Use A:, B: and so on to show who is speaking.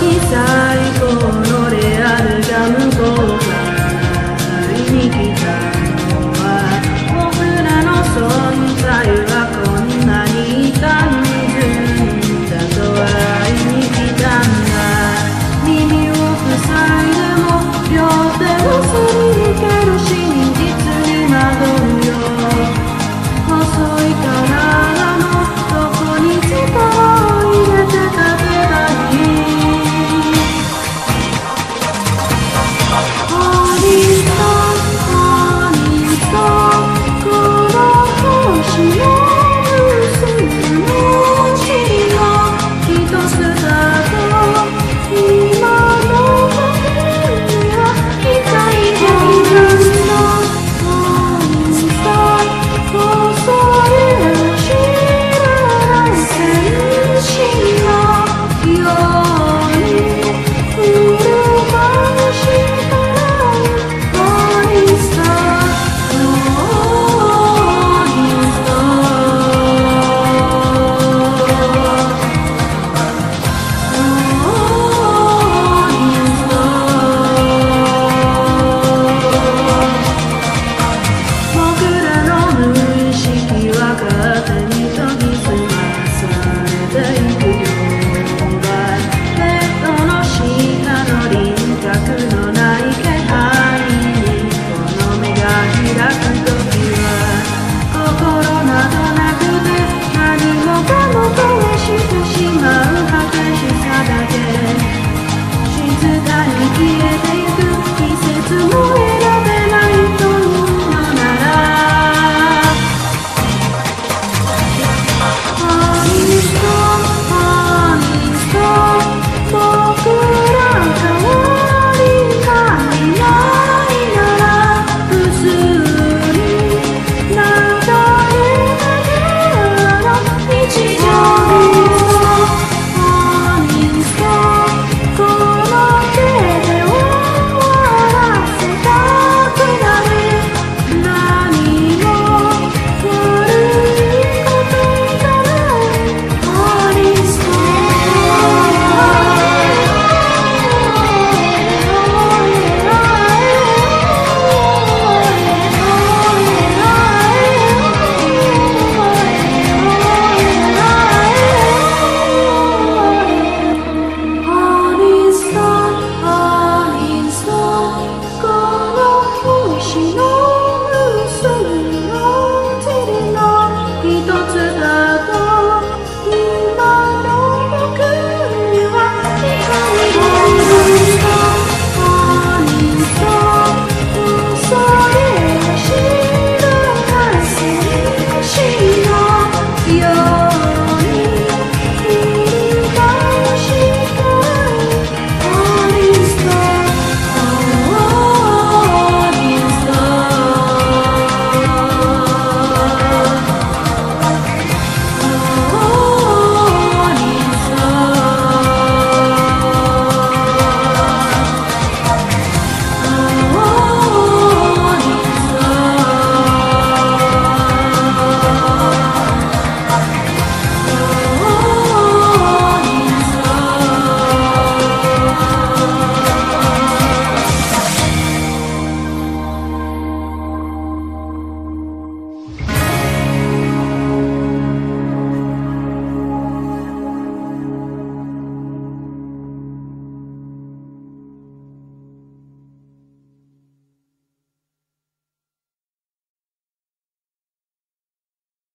A: quizá y colorear el campo. quiere